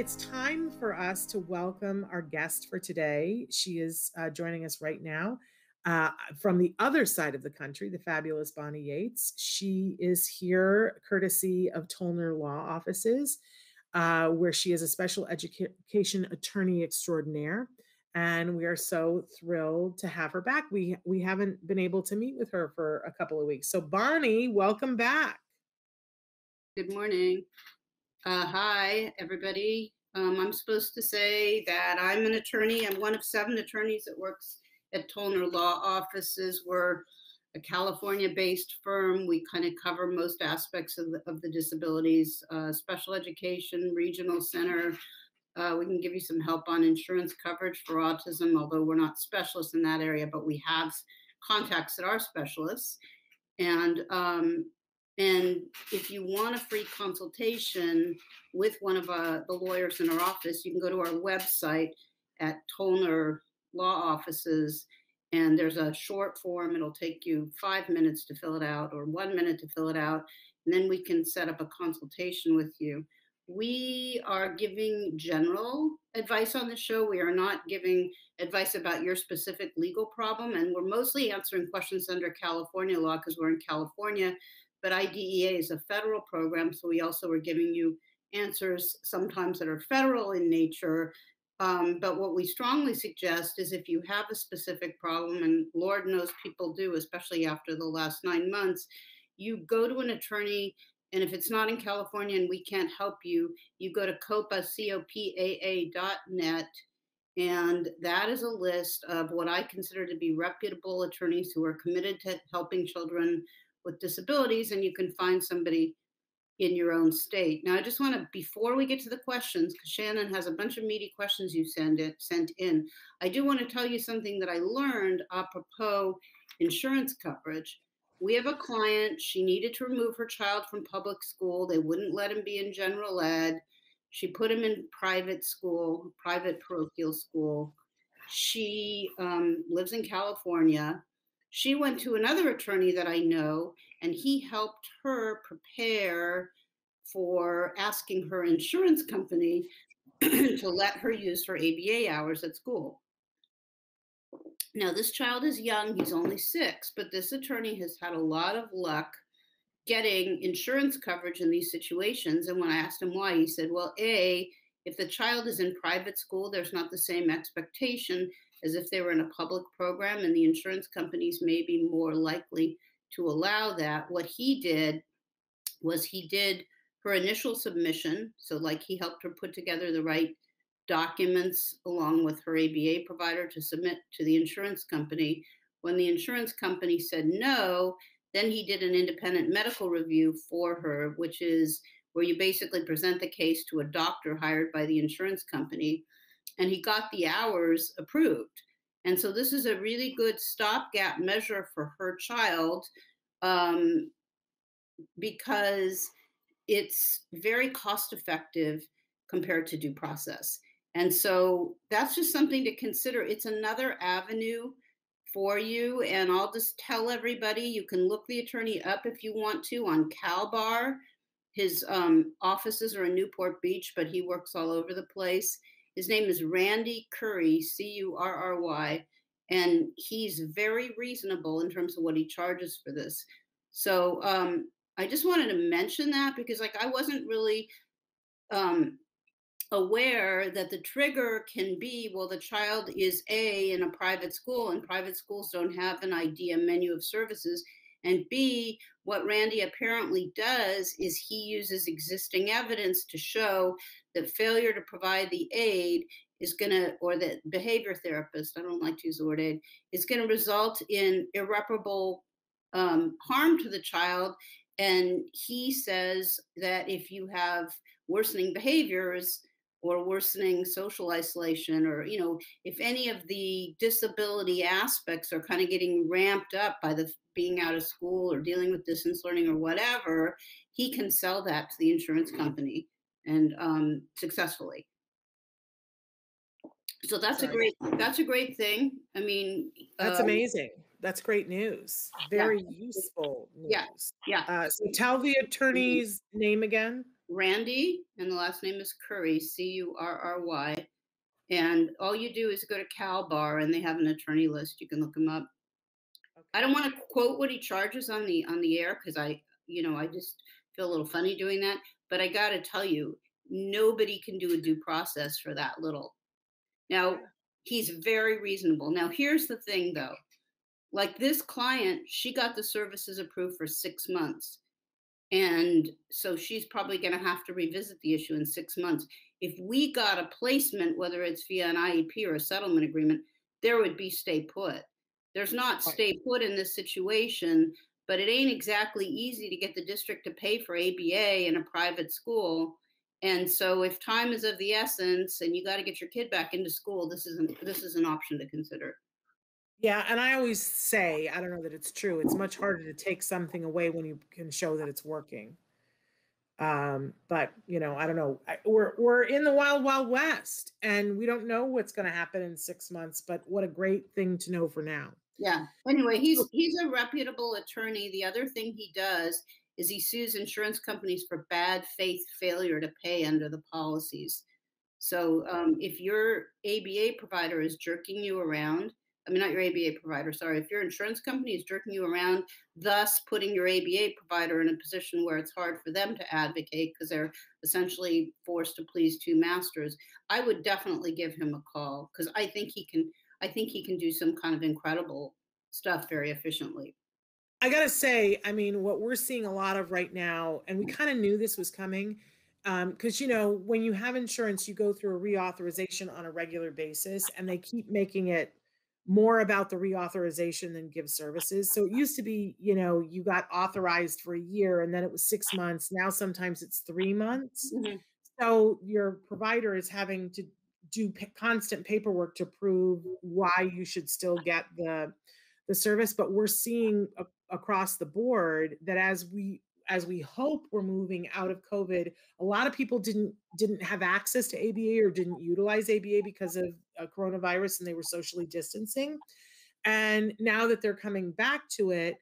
it's time for us to welcome our guest for today. She is uh, joining us right now uh, from the other side of the country, the fabulous Bonnie Yates. She is here courtesy of Tollner Law Offices, uh, where she is a special education attorney extraordinaire. And we are so thrilled to have her back. We we haven't been able to meet with her for a couple of weeks. So Bonnie, welcome back. Good morning. Uh, hi, everybody. Um, I'm supposed to say that I'm an attorney. I'm one of seven attorneys that works at Tollner Law Offices. We're a California-based firm. We kind of cover most aspects of the, of the disabilities, uh, special education, regional center. Uh, we can give you some help on insurance coverage for autism, although we're not specialists in that area, but we have contacts that are specialists. And um, and if you want a free consultation with one of uh, the lawyers in our office, you can go to our website at Tollner Law Offices, and there's a short form. It'll take you five minutes to fill it out or one minute to fill it out, and then we can set up a consultation with you. We are giving general advice on the show. We are not giving advice about your specific legal problem, and we're mostly answering questions under California law because we're in California but IDEA is a federal program, so we also are giving you answers sometimes that are federal in nature. Um, but what we strongly suggest is if you have a specific problem, and Lord knows people do, especially after the last nine months, you go to an attorney. And if it's not in California and we can't help you, you go to COPAA, C-O-P-A-A dot net, and that is a list of what I consider to be reputable attorneys who are committed to helping children with disabilities and you can find somebody in your own state. Now, I just want to, before we get to the questions, because Shannon has a bunch of meaty questions you send it, sent in, I do want to tell you something that I learned apropos insurance coverage. We have a client, she needed to remove her child from public school. They wouldn't let him be in general ed. She put him in private school, private parochial school. She um, lives in California she went to another attorney that I know, and he helped her prepare for asking her insurance company to let her use her ABA hours at school. Now, this child is young, he's only six, but this attorney has had a lot of luck getting insurance coverage in these situations. And when I asked him why, he said, well, A, if the child is in private school, there's not the same expectation as if they were in a public program, and the insurance companies may be more likely to allow that. What he did was he did her initial submission. So, like, he helped her put together the right documents along with her ABA provider to submit to the insurance company. When the insurance company said no, then he did an independent medical review for her, which is where you basically present the case to a doctor hired by the insurance company and he got the hours approved. And so this is a really good stopgap measure for her child um, because it's very cost effective compared to due process. And so that's just something to consider. It's another avenue for you. And I'll just tell everybody you can look the attorney up if you want to on CalBar. His um, offices are in Newport Beach, but he works all over the place. His name is Randy Curry, C U R R Y, and he's very reasonable in terms of what he charges for this. So um, I just wanted to mention that because, like, I wasn't really um, aware that the trigger can be well, the child is A in a private school, and private schools don't have an IDEA menu of services. And B, what Randy apparently does is he uses existing evidence to show that failure to provide the aid is going to, or the behavior therapist, I don't like to use the word aid, is going to result in irreparable um, harm to the child. And he says that if you have worsening behaviors, or worsening social isolation or you know if any of the disability aspects are kind of getting ramped up by the being out of school or dealing with distance learning or whatever he can sell that to the insurance company and um, successfully so that's Sorry. a great that's a great thing i mean that's um, amazing that's great news very yeah. useful news yeah yeah uh, so tell the attorney's name again Randy, and the last name is Curry, C U R R Y. And all you do is go to CalBar, and they have an attorney list. You can look him up. Okay. I don't want to quote what he charges on the on the air because I, you know, I just feel a little funny doing that. But I got to tell you, nobody can do a due process for that little. Now he's very reasonable. Now here's the thing, though. Like this client, she got the services approved for six months. And so she's probably going to have to revisit the issue in six months. If we got a placement, whether it's via an IEP or a settlement agreement, there would be stay put. There's not stay put in this situation, but it ain't exactly easy to get the district to pay for ABA in a private school. And so if time is of the essence and you got to get your kid back into school, this isn't this is an option to consider. Yeah, and I always say, I don't know that it's true. It's much harder to take something away when you can show that it's working. Um, but you know, I don't know. I, we're we're in the wild wild west, and we don't know what's going to happen in six months. But what a great thing to know for now. Yeah. Anyway, he's he's a reputable attorney. The other thing he does is he sues insurance companies for bad faith failure to pay under the policies. So um, if your ABA provider is jerking you around I mean, not your ABA provider, sorry, if your insurance company is jerking you around, thus putting your ABA provider in a position where it's hard for them to advocate because they're essentially forced to please two masters, I would definitely give him a call because I think he can. I think he can do some kind of incredible stuff very efficiently. I gotta say, I mean, what we're seeing a lot of right now, and we kind of knew this was coming, because um, you know when you have insurance, you go through a reauthorization on a regular basis, and they keep making it more about the reauthorization than give services. So it used to be, you know, you got authorized for a year and then it was six months. Now sometimes it's three months. Mm-hmm. So your provider is having to do p- constant paperwork to prove why you should still get the the service. But we're seeing a- across the board that as we as we hope we're moving out of COVID, a lot of people didn't didn't have access to ABA or didn't utilize ABA because of uh, coronavirus and they were socially distancing. And now that they're coming back to it,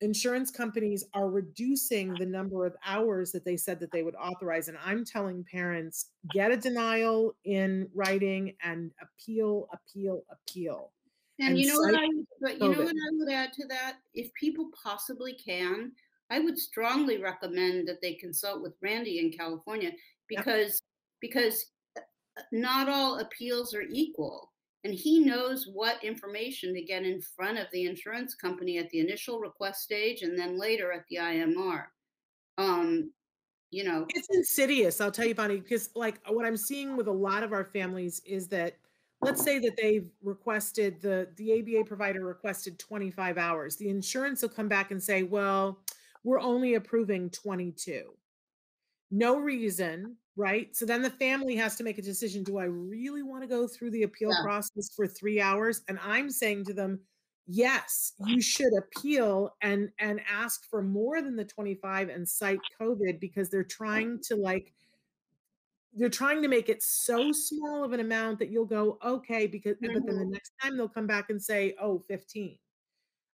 insurance companies are reducing the number of hours that they said that they would authorize. And I'm telling parents get a denial in writing and appeal, appeal, appeal. And, and you know what I but you know what I would add to that? If people possibly can, I would strongly recommend that they consult with Randy in California because because uh, not all appeals are equal and he knows what information to get in front of the insurance company at the initial request stage and then later at the IMR. Um, you know, it's insidious. I'll tell you, Bonnie, because like what I'm seeing with a lot of our families is that let's say that they've requested the the ABA provider requested 25 hours. The insurance will come back and say, well, we're only approving 22. No reason, right? So then the family has to make a decision do I really want to go through the appeal yeah. process for 3 hours? And I'm saying to them, yes, you should appeal and and ask for more than the 25 and cite COVID because they're trying to like they're trying to make it so small of an amount that you'll go okay because mm-hmm. but then the mm-hmm. next time they'll come back and say oh 15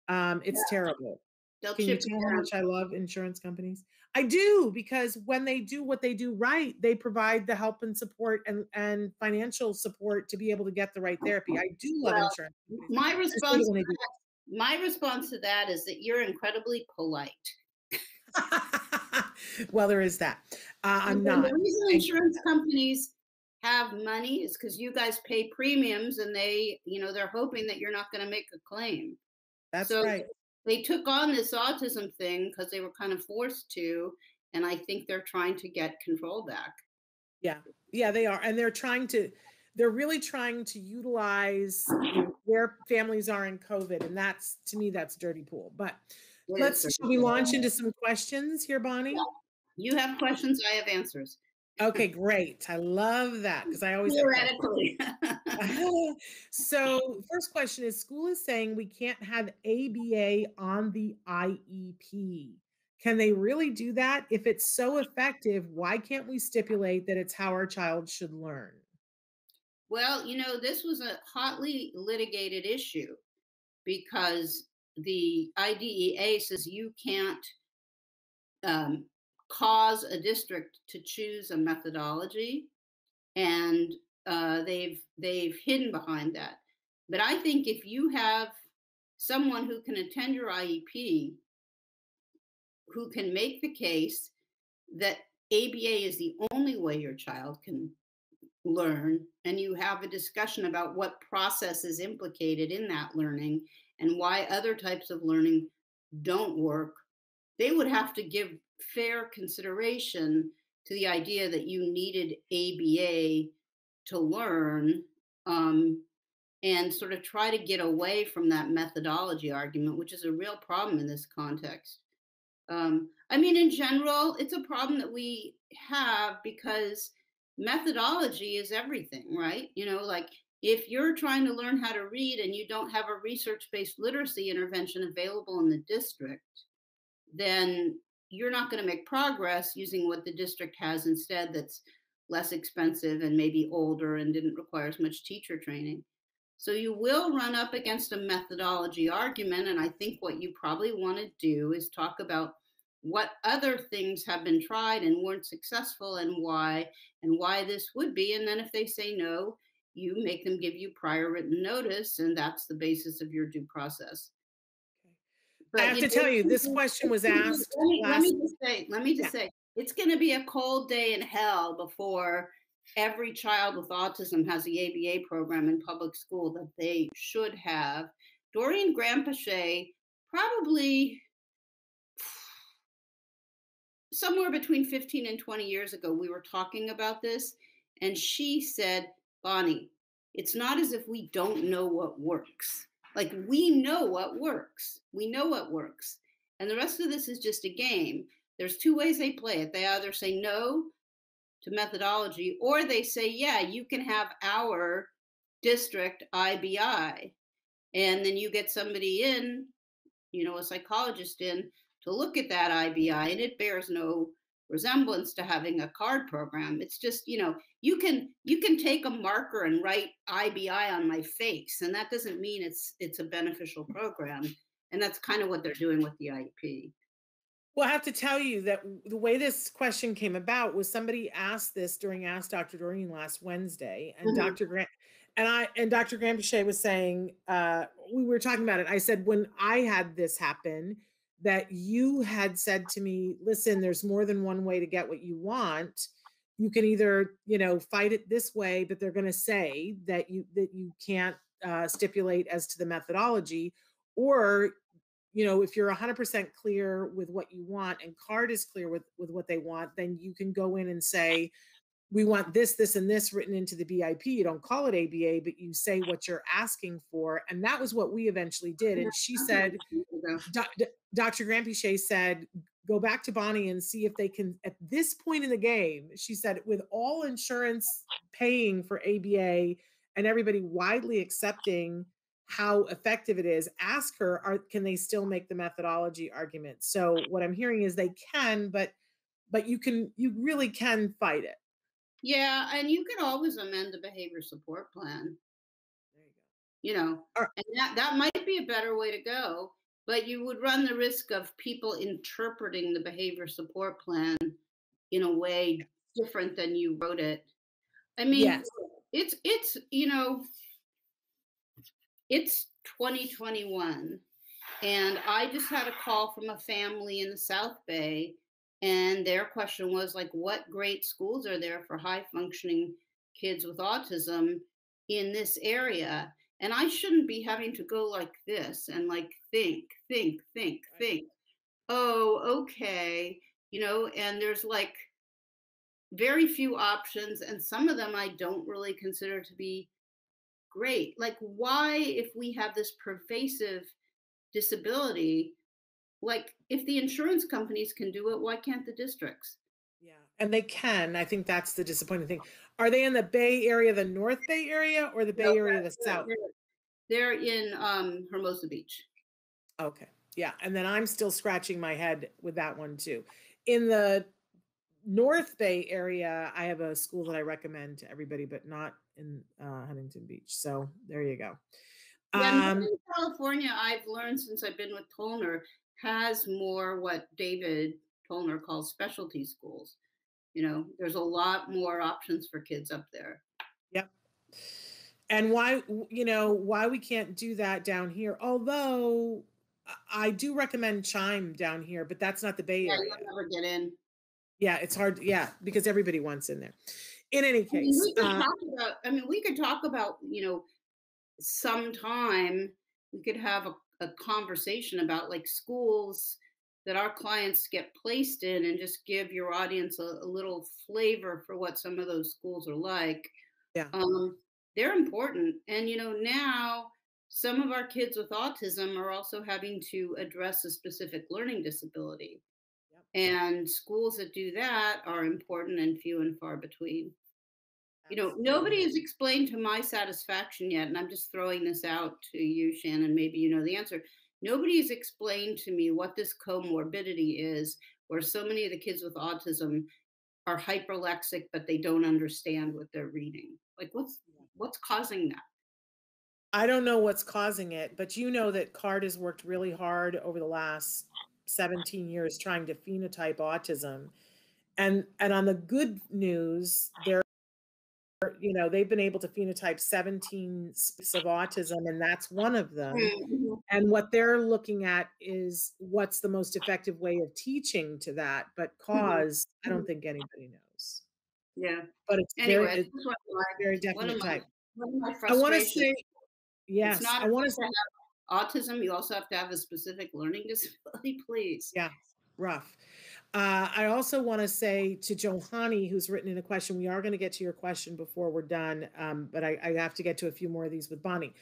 um it's yeah. terrible They'll Can you tell how much I love insurance companies? I do because when they do what they do right, they provide the help and support and, and financial support to be able to get the right therapy. I do love well, insurance. My response, that, my response to that is that you're incredibly polite. well, there is that. Uh, I'm not. The reason insurance companies have money is because you guys pay premiums and they, you know, they're hoping that you're not going to make a claim. That's so right they took on this autism thing because they were kind of forced to and i think they're trying to get control back. Yeah. Yeah they are and they're trying to they're really trying to utilize you know, where families are in covid and that's to me that's dirty pool but let's should we launch into some questions here bonnie? Yeah. you have questions i have answers Okay, great. I love that because I always theoretically. so, first question is school is saying we can't have ABA on the IEP. Can they really do that? If it's so effective, why can't we stipulate that it's how our child should learn? Well, you know, this was a hotly litigated issue because the IDEA says you can't um, cause a district to choose a methodology, and uh, they've they've hidden behind that. But I think if you have someone who can attend your IEP, who can make the case that ABA is the only way your child can learn, and you have a discussion about what process is implicated in that learning and why other types of learning don't work, they would have to give fair consideration to the idea that you needed ABA to learn um, and sort of try to get away from that methodology argument, which is a real problem in this context. Um, I mean, in general, it's a problem that we have because methodology is everything, right? You know, like if you're trying to learn how to read and you don't have a research based literacy intervention available in the district, then you're not going to make progress using what the district has instead that's less expensive and maybe older and didn't require as much teacher training. So you will run up against a methodology argument. And I think what you probably want to do is talk about what other things have been tried and weren't successful and why, and why this would be. And then if they say no, you make them give you prior written notice, and that's the basis of your due process. But, I have to tell you, this question was asked. Let me, last... let me just say, let me just yeah. say, it's going to be a cold day in hell before every child with autism has the ABA program in public school that they should have. Doreen Granpeesheh probably somewhere between 15 and 20 years ago, we were talking about this, and she said, Bonnie, it's not as if we don't know what works. Like we know what works. We know what works. And the rest of this is just a game. There's two ways they play it. They either say no to methodology or they say, yeah, you can have our district IBI. And then you get somebody in, you know, a psychologist in to look at that IBI and it bears no resemblance to having a CARD program. It's just, you know, you can you can take a marker and write IBI on my face and that doesn't mean it's it's a beneficial program. And that's kind of what they're doing with the IEP. Well, I have to tell you that the way this question came about was somebody asked this during Ask Dr. Doreen last Wednesday, and mm-hmm. Dr. Grant and I and Dr. Granpeesheh was saying uh, we were talking about it. I said when I had this happen, that you had said to me, "Listen, there's more than one way to get what you want. You can either, you know, fight it this way, but they're going to say that you that you can't uh, stipulate as to the methodology, or you know, if you're 100% clear with what you want and CARD is clear with with what they want, then you can go in and say, we want this, this, and this written into the BIP. You don't call it ABA, but you say what you're asking for. And that was what we eventually did. And she said, Dr. Granpeesheh said, go back to Bonnie and see if they can, at this point in the game, she said, with all insurance paying for ABA and everybody widely accepting how effective it is ask her are can they still make the methodology argument so what i'm hearing is they can but but you can you really can fight it yeah and you can always amend the behavior support plan there you go you know right. and that that might be a better way to go but you would run the risk of people interpreting the behavior support plan in a way different than you wrote it i mean yes. it's it's you know it's 2021 and i just had a call from a family in the south bay and their question was like what great schools are there for high functioning kids with autism in this area and i shouldn't be having to go like this and like think think think think oh okay you know and there's like very few options and some of them i don't really consider to be great. Like, why, if we have this pervasive disability, like, if the insurance companies can do it, why can't the districts? Yeah, and they can. I think that's the disappointing thing. Are they in the Bay Area, the North Bay Area, or the Bay no, Area, the South? They're in um, Hermosa Beach. Okay. Yeah. And then I'm still scratching my head with that one too. In the North Bay area, I have a school that I recommend to everybody, but not in uh, Huntington Beach. So there you go. Yeah, um, California, I've learned since I've been with Tollner, has more what David Tollner calls specialty schools. You know, there's a lot more options for kids up there. Yep. And why, you know, why we can't do that down here. Although I do recommend Chime down here, but that's not the Bay Yeah, Area. you'll never get in. Yeah, it's hard. Yeah, because everybody wants in there. In any I mean, case, we could uh, talk about. I mean, we could talk about. You know, sometime we could have a, a conversation about like schools that our clients get placed in, and just give your audience a, a little flavor for what some of those schools are like. yeah, Um, they're important, and you know now some of our kids with autism are also having to address a specific learning disability. yep, And schools that do that are important and few and far between. You know, nobody has explained to my satisfaction yet, and I'm just throwing this out to you, Shannon. Maybe you know the answer. Nobody has explained to me what this comorbidity is, where so many of the kids with autism are hyperlexic, but they don't understand what they're reading. Like, what's what's causing that? I don't know what's causing it, but you know that CARD has worked really hard over the last 17 years trying to phenotype autism. And and on the good news, they're you know, they've been able to phenotype 17 species of autism, and that's one of them. Mhm. And what they're looking at is what's the most effective way of teaching to that. But Mhm. cause, I don't Mhm. think anybody knows. Yeah. But it's very, Anyway, it's of my very definite type. one of my I want to say, It's yes, not I want to have autism. You also have to have a specific learning disability, please. Yeah, rough. Uh, I also want to say to Johanny, who's written in a question, we are going to get to your question before we're done, um, but I, I have to get to a few more of these with Bonnie.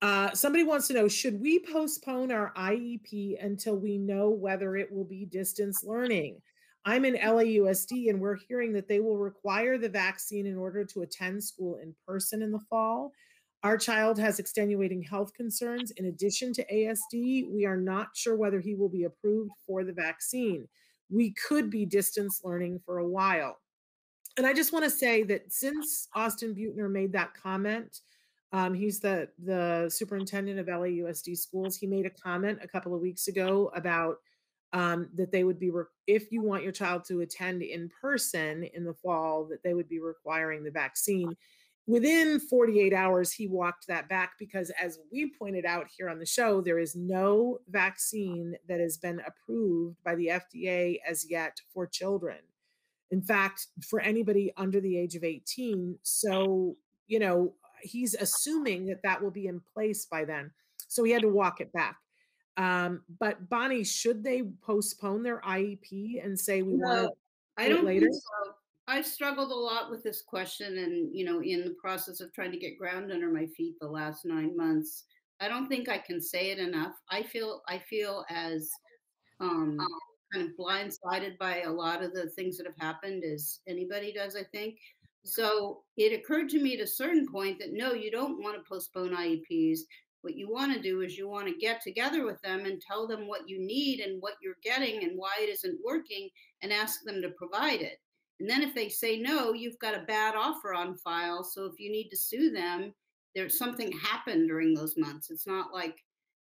Uh, somebody wants to know Should we postpone our IEP until we know whether it will be distance learning? I'm in LAUSD and we're hearing that they will require the vaccine in order to attend school in person in the fall. Our child has extenuating health concerns. In addition to ASD, we are not sure whether he will be approved for the vaccine. We could be distance learning for a while. And I just want to say that since Austin Beutner made that comment, um, he's the the superintendent of LAUSD schools. He made a comment a couple of weeks ago about um, that they would be re- if you want your child to attend in person in the fall, that they would be requiring the vaccine. Within 48 hours, he walked that back because, as we pointed out here on the show, there is no vaccine that has been approved by the FDA as yet for children. In fact, for anybody under the age of 18. So, you know, he's assuming that that will be in place by then. So he had to walk it back. Um, but Bonnie, should they postpone their IEP and say we want to I don't later? so. I've struggled a lot with this question and, you know, in the process of trying to get ground under my feet the last nine months. I don't think I can say it enough. I feel I feel as um kind of blindsided by a lot of the things that have happened as anybody does, I think. So it occurred to me at a certain point that no, you don't want to postpone IEPs. What you want to do is you want to get together with them and tell them what you need and what you're getting and why it isn't working and ask them to provide it. And then if they say no, you've got a bad offer on file. So if you need to sue them, there's something happened during those months. It's not like,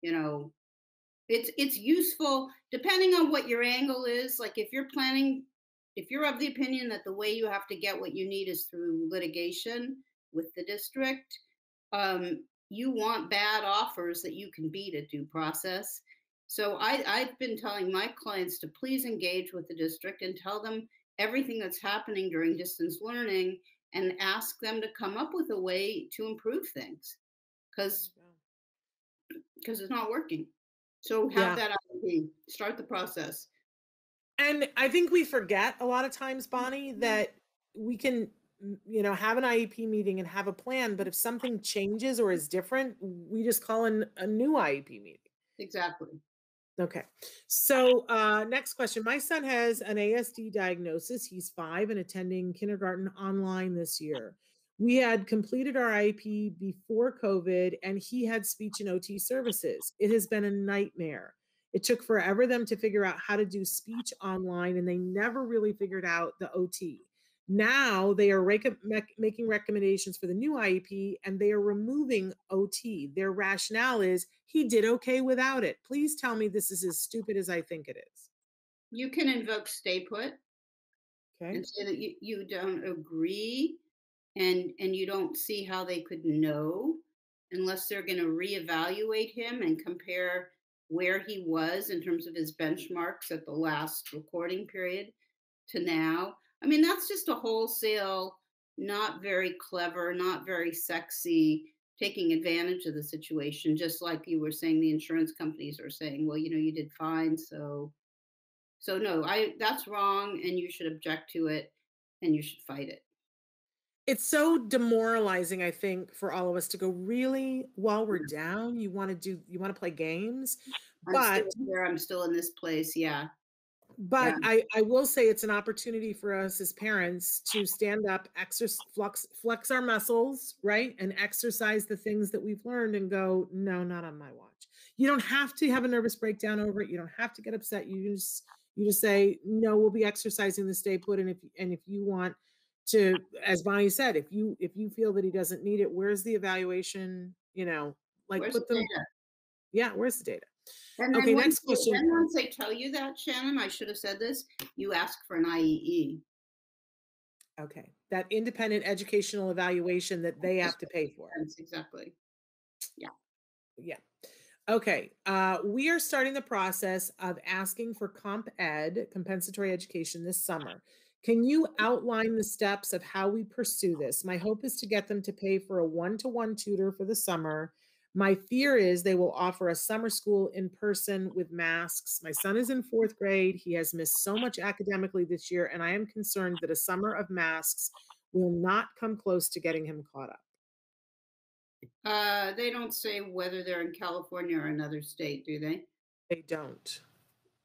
you know, it's it's useful depending on what your angle is. Like if you're planning, if you're of the opinion that the way you have to get what you need is through litigation with the district, um, you want bad offers that you can beat at due process. So I, I've been telling my clients to please engage with the district and tell them everything that's happening during distance learning and ask them to come up with a way to improve things oh because because it's not working. So have Yeah. that IEP, start the process. And I think we forget a lot of times, Bonnie, mm-hmm. that we can, you know, have an IEP meeting and have a plan, but if something changes or is different, we just call in a new IEP meeting. Exactly. Okay. So, uh, next question. My son has an ASD diagnosis. He's five and attending kindergarten online this year. We had completed our IEP before COVID and he had speech and OT services. It has been a nightmare. It took forever them to figure out how to do speech online and they never really figured out the OT. Now they are rec- mec- making recommendations for the new IEP and they are removing OT. Their rationale is he did okay without it. Please tell me this is as stupid as I think it is. You can invoke stay put Okay. and say that you, you don't agree and and you don't see how they could know unless they're going to reevaluate him and compare where he was in terms of his benchmarks at the last recording period to now. I mean, that's just a wholesale, not very clever, not very sexy, taking advantage of the situation, just like you were saying the insurance companies are saying, well, you know, you did fine, so so no, I that's wrong and you should object to it and you should fight it. It's so demoralizing, I think, for all of us to go, really, while we're down, you want to do you want to play games? I'm But still here, I'm still in this place. Yeah. But Yeah. I I will say it's an opportunity for us as parents to stand up, exercise flex flex our muscles, right? And exercise the things that we've learned and go, no, not on my watch. You don't have to have a nervous breakdown over it. You don't have to get upset. You just you just say, no, we'll be exercising the stay put. And if and if you want to, as Bonnie said, if you if you feel that he doesn't need it, where's the evaluation? You know, like Where's put the them, yeah, where's the data? And then Okay, once next they, question. then once they tell you that, Shannon, I should have said this, you ask for an. IEE. Okay. That independent educational evaluation that they have to pay for. Exactly. Yeah. Yeah. Okay. Uh, we are starting the process of asking for comp ed, compensatory education this summer. Can you outline the steps of how we pursue this? My hope is to get them to pay for a one to one tutor for the summer. My fear is they will offer a summer school in person with masks. My son is in fourth grade. He has missed so much academically this year, and I am concerned that a summer of masks will not come close to getting him caught up. Uh, they don't say whether they're in California or another state, do they? They don't.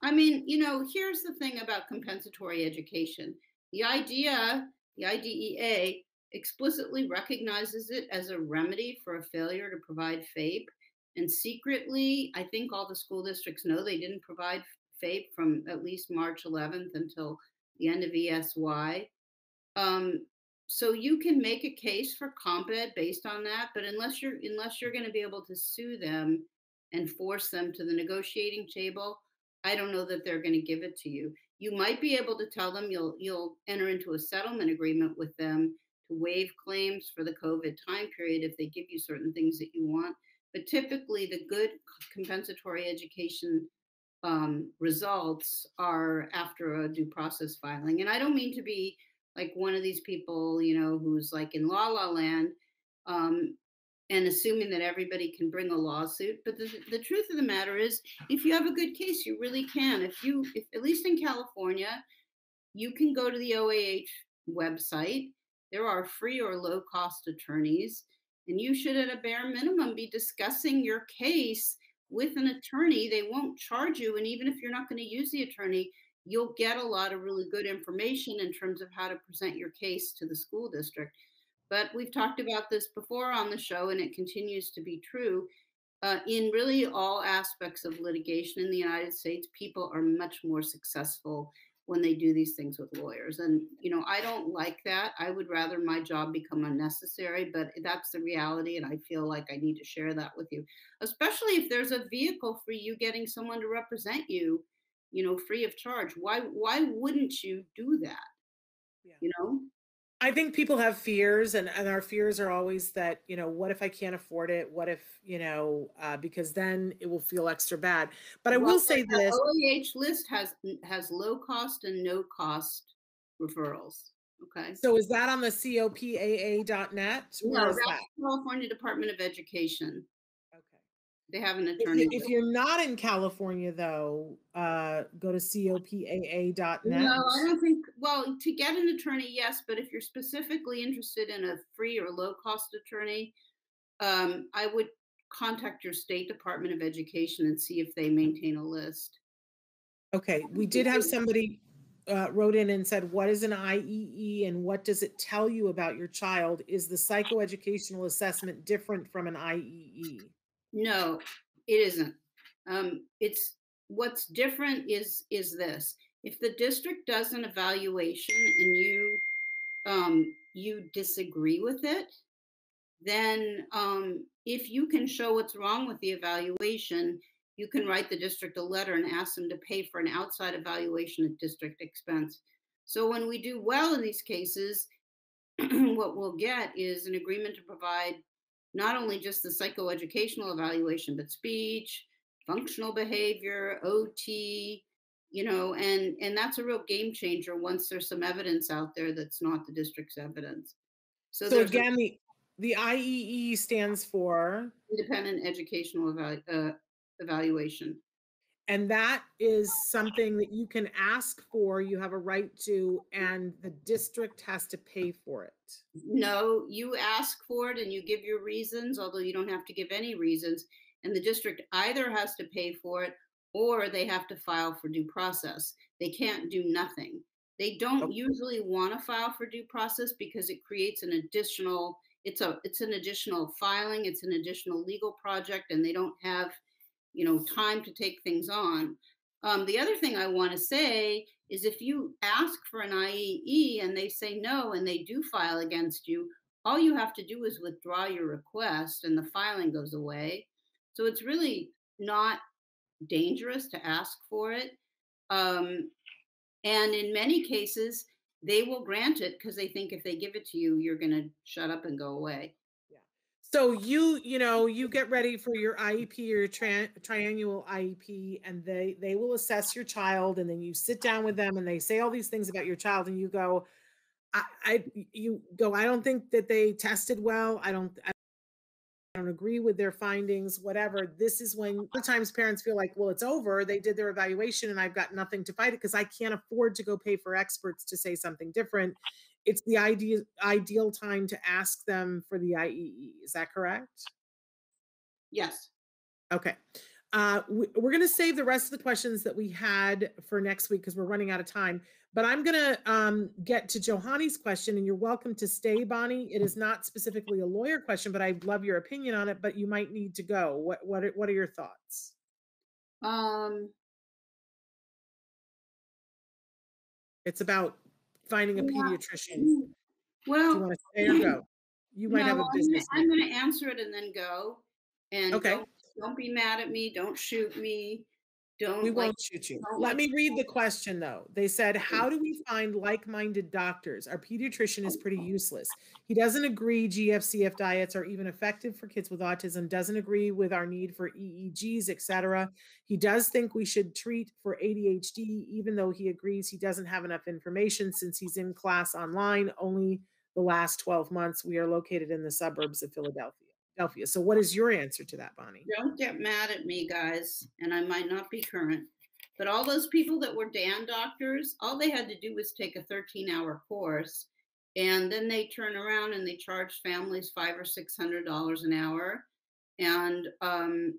I mean, you know, here's the thing about compensatory education. The idea, the IDEA, explicitly recognizes it as a remedy for a failure to provide FAPE. And secretly, I think all the school districts know they didn't provide FAPE from at least March 11th until the end of ESY. Um, so you can make a case for comp ed based on that, but unless you're unless you're going to be able to sue them and force them to the negotiating table, I don't know that they're going to give it to you. You might be able to tell them you'll you'll enter into a settlement agreement with them to waive claims for the COVID time period if they give you certain things that you want. But typically, the good compensatory education um, results are after a due process filing. And I don't mean to be like one of these people, you know, who's like in la la land um, and assuming that everybody can bring a lawsuit. But the, the truth of the matter is, if you have a good case, you really can. If you, if, at least in California, you can go to the OAH website. There are free or low cost attorneys, and you should, at a bare minimum, be discussing your case with an attorney. They won't charge you. And even if you're not going to use the attorney, you'll get a lot of really good information in terms of how to present your case to the school district. But we've talked about this before on the show, and it continues to be true. Uh, in really all aspects of litigation in the United States, people are much more successful when they do these things with lawyers. And, you know, I don't like that. I would rather my job become unnecessary, but that's the reality. And I feel like I need to share that with you, especially if there's a vehicle for you getting someone to represent you, you know, free of charge. Why, why wouldn't you do that? Yeah. You know? I think people have fears, and, and our fears are always that, you know, what if I can't afford it? What if, you know, uh, because then it will feel extra bad. But I Well, will say the this OAH list has has low cost and no cost referrals. Okay. so is that on the copaa.net? No, Where that's is that? California Department of Education. They have an If, attorney. you, if you're not in California, though, uh, go to copaa.net. no, I don't think. Well, to get an attorney, yes, but if you're specifically interested in a free or low cost attorney, um, I would contact your state Department of Education and see if they maintain a list. Okay, we did have somebody uh, wrote in and said, "What is an IEE and what does it tell you about your child? Is the psychoeducational assessment different from an IEE?" No, it isn't. Um, it's what's different is is this: if the district does an evaluation and you um, you disagree with it, then um, if you can show what's wrong with the evaluation, you can write the district a letter and ask them to pay for an outside evaluation at district expense. So when we do well in these cases, what we'll get is an agreement to provide not only just the psychoeducational evaluation, but speech, functional behavior, OT, you know, and and that's a real game changer once there's some evidence out there that's not the district's evidence. So, so again, a, the the IEE stands for Independent Educational Evalu- uh, Evaluation. And that is something that you can ask for, you have a right to, and the district has to pay for it. No, you ask for it and you give your reasons, although you don't have to give any reasons. And the district either has to pay for it or they have to file for due process. They can't do nothing. They don't okay. usually want to file for due process because it creates an additional it's a it's an additional filing, it's an additional legal project and they don't have, you know, time to take things on. Um, the other thing I want to say is if you ask for an IEE and they say no and they do file against you, all you have to do is withdraw your request and the filing goes away. So it's really not dangerous to ask for it. Um, and in many cases, they will grant it because they think if they give it to you, you're going to shut up and go away. So you, you know, you get ready for your IEP your tri- triannual IEP, and they they will assess your child, and then you sit down with them, and they say all these things about your child, and you go, I, I you go, I don't think that they tested well. I don't. I don't agree with their findings, whatever. This is when sometimes parents feel like, well, it's over. They did their evaluation and I've got nothing to fight it because I can't afford to go pay for experts to say something different. It's the ideal ideal time to ask them for the IEE. Is that correct? Yes. Okay. Uh, we, are going to save the rest of the questions that we had for next week because we're running out of time. But I'm going to um, get to Johanni's question, and you're welcome to stay, Bonnie. It is not specifically a lawyer question, but I'd love your opinion on it. But you might need to go. What what are, what are your thoughts? Um, it's about finding a pediatrician. Well, Do you want to stay or go? You might no, have a business. I'm going to answer it and then go. And okay. Don't, don't be mad at me. Don't shoot me. Don't we won't shoot you. Let me read the question though. They said, mm. How do we find like minded doctors? Our pediatrician is pretty oh. useless. He doesn't agree GFCF diets are even effective for kids with autism, doesn't agree with our need for EEGs, etc. He does think we should treat for ADHD, even though he agrees he doesn't have enough information since he's in class online only the last 12 months. We are located in the suburbs of Philadelphia. Philadelphia. So, what is your answer to that, Bonnie? Don't get mad at me, guys, and I might not be current. But all those people that were DAN doctors, all they had to do was take a 13 hour course. And then they turn around and they charge families five or six hundred dollars an hour. And um,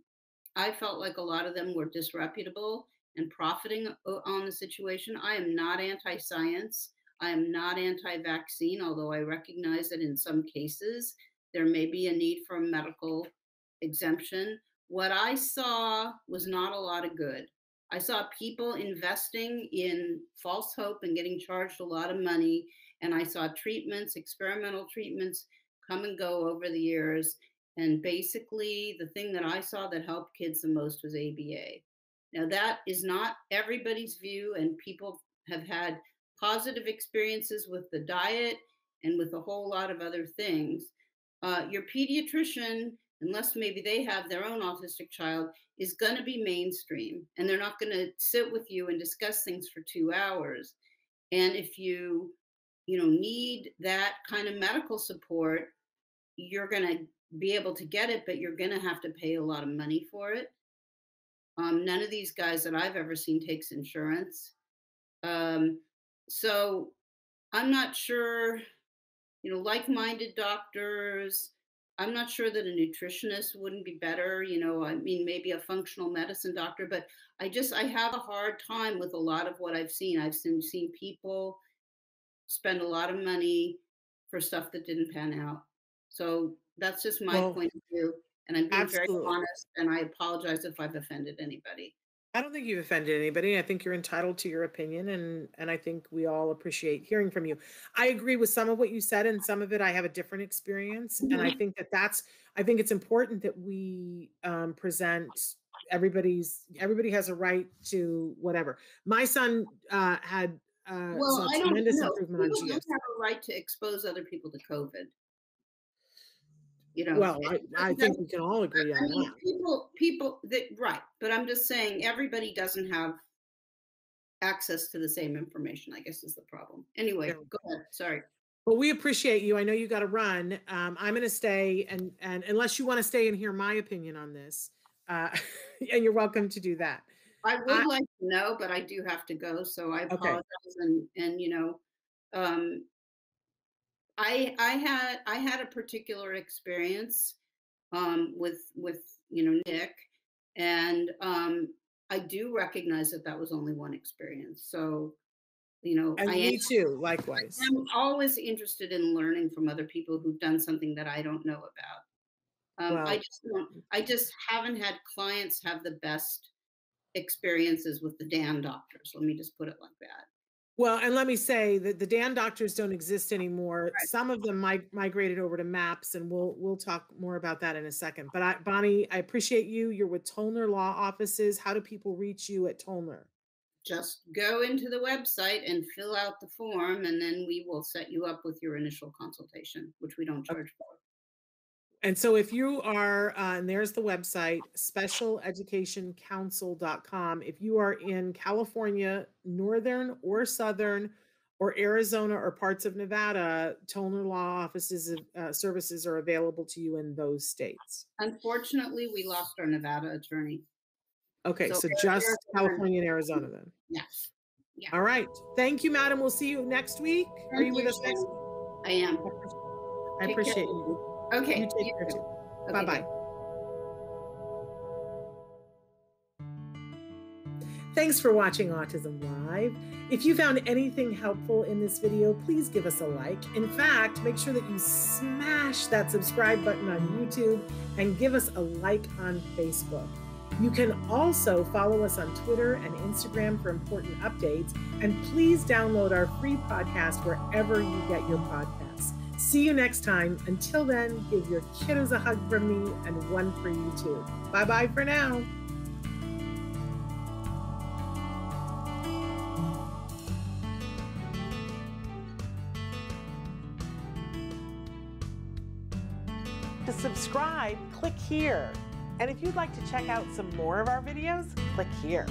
I felt like a lot of them were disreputable and profiting on the situation. I am not anti science. I am not anti vaccine, although I recognize that in some cases there may be a need for a medical exemption. What I saw was not a lot of good. I saw people investing in false hope and getting charged a lot of money. And I saw treatments, experimental treatments come and go over the years. And basically, the thing that I saw that helped kids the most was ABA. Now, that is not everybody's view, and people have had positive experiences with the diet and with a whole lot of other things uh, your pediatrician, unless maybe they have their own autistic child, is going to be mainstream and they're not going to sit with you and discuss things for two hours. And if you, you know, need that kind of medical support, you're going to be able to get it, but you're going to have to pay a lot of money for it. Um, none of these guys that I've ever seen takes insurance. Um, so I'm not sure you know, like-minded doctors. I'm not sure that a nutritionist wouldn't be better, you know, I mean, maybe a functional medicine doctor, but I just, I have a hard time with a lot of what I've seen. I've seen, seen people spend a lot of money for stuff that didn't pan out. So that's just my well, point of view. And I'm being absolutely. very honest, and I apologize if I've offended anybody. I don't think you've offended anybody. I think you're entitled to your opinion and and I think we all appreciate hearing from you. I agree with some of what you said and some of it I have a different experience and I mm-hmm. think that that's I think it's important that we um, present everybody's everybody has a right to whatever. My son uh, had uh, Well, I don't tremendous know. improvement on People don't have a right to expose other people to COVID. You know. Well, I, I think we can all agree I on mean, that. people, people that right, but I'm just saying everybody doesn't have access to the same information. I guess is the problem. Anyway, Yeah. go ahead. Sorry. Well, we appreciate you. I know you got to run. Um, I'm going to stay, and and unless you want to stay and hear my opinion on this, uh, and you're welcome to do that. I would I- like to know, but I do have to go, so I apologize. And and you know, um, I I had I had a particular experience um, with with you know Nick, and um, I do recognize that that was only one experience. So, you know, And I me am, too, likewise. I'm always interested in learning from other people who've done something that I don't know about. Um, I just don't, I just haven't had clients have the best experiences with the DAN doctors. Let me just put it like that. Well, and let me say that the DAN doctors don't exist anymore. Right. Some of them mig- migrated over to MAPS, and we'll we'll talk more about that in a second. But I, Bonnie, I appreciate you. You're with Tollner Law Offices. How do people reach you at Tollner? Just go into the website and fill out the form, and then we will set you up with your initial consultation, which we don't charge for. And so if you are, uh, and there's the website, specialeducationcouncil.com. If you are in California, Northern or Southern, or Arizona or parts of Nevada, Tollner Law Offices uh, services are available to you in those states. Unfortunately, we lost our Nevada attorney. Okay, So so just Arizona- California and Arizona then. Yes, Yeah. All right. Thank you, madam. We'll see you next week. Are Thank you with us next week? I am. I Take care. appreciate you. Okay. You take you care too. Okay, Bye bye. Thanks for watching Autism Live. If you found anything helpful in this video, please give us a like. In fact, make sure that you smash that subscribe button on YouTube and give us a like on Facebook. You can also follow us on Twitter and Instagram for important updates. And please download our free podcast wherever you get your podcasts. See you next time. Until then, give your kiddos a hug from me and one for you too. Bye bye for now. To subscribe, click here. And if you'd like to check out some more of our videos, click here.